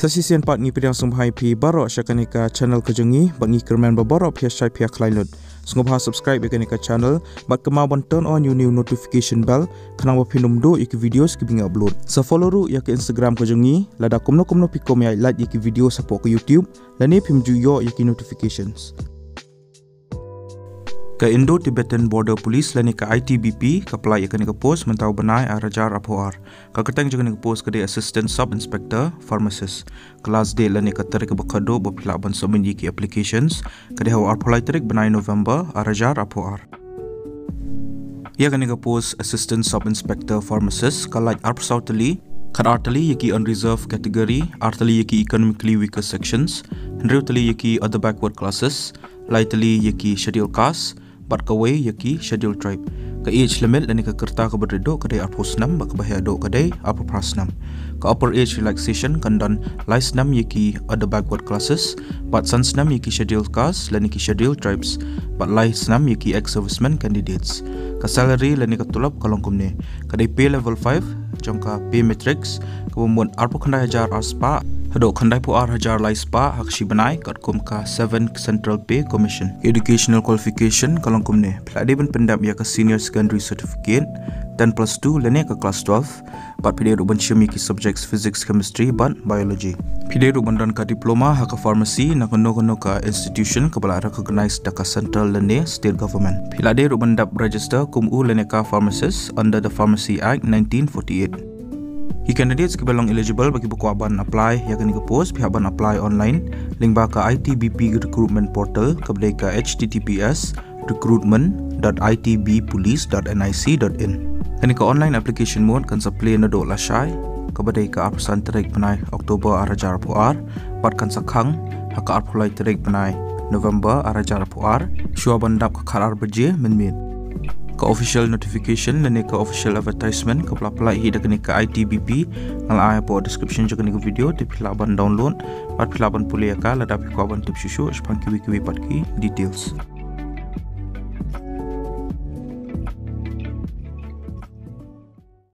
Sasisian part ngi pidang sumhai pi barok syakanika channel kejengi bangi kerman babarok pia syai pia klainud. Sungguh subscribe ya kanika channel. Bat kemauan turn on your new notification bell. Kenang wa pinum do iki video skibing upload. Sa follow ru ya ke Instagram kejengi lada kumno kumno pi kom ya like iki video support ke YouTube. Lani pim ju yo iki notifications ke Indo-Tibetan Border Police lani ke ITBP ke pelai ikan ke pos mentau benai arajar apoar. Ke keteng juga ke pos ke Assistant Sub Inspector Pharmacist. Kelas D lani ke terik bekado berpilak ban semenyi ki applications ke dia ar pelai terik benai November arajar apoar. Ia kan ke pos Assistant Sub Inspector Pharmacist ke lai ar persauteli Kad artali yaki unreserved category, artali yaki economically weaker sections, hendri yaki other backward classes, lightly yaki schedule caste, bat kawai yaki schedule tribe. Ka age limit lani ka kerta ka berdo ka dai apos nam ba ka bahaya do ka dai upper pras nam. Ka upper age relaxation kan dan lice nam yaki other backward classes. Bat sans nam yaki schedule caste lani ki schedule tribes. Bat lice nam yaki ex servicemen candidates. Ka salary lani ka tulap kalong kumne ka dai pay level 5 jangka pay matrix. Ka bumbun arpo khandai hajar aspa Hado khandai pu ar hajar lai spa hak shi banai kat kum ka 7 Central Pay Commission. Educational qualification kalong kum ne. Peladi ben pendam ya ka senior secondary certificate 10 plus 2 lene ka class 12. Bat pide ru ban shimi ki subjects physics, chemistry, ban biology. Pide ru ban dan ka diploma hak ka pharmacy na kono kono ka institution ka bala recognized da ka central lene state government. Peladi ru ban dap register kum u lene ka pharmacist under the Pharmacy Act 1948. Hi candidates ke belong eligible bagi buku aban apply. Ya kini ke post pihak aban apply online. Link ba ke ITBP recruitment portal ke bedai ke https recruitment.itbpolice.nic.in Kini ke online application mode kan sa play na do la syai ke apasan terik penai Oktober arajar puar. Bat kan sa khang haka arpulai terik penai November arajar puar. Syua bandap ke karar berje min min ke official notification dan ke official advertisement ke pelapelai hi dah ke ITBP ngal ai po description juga ni video di pelaban download pat pelaban pulih akal ada pi ko aban tip susu spang kiwi kiwi pat ki details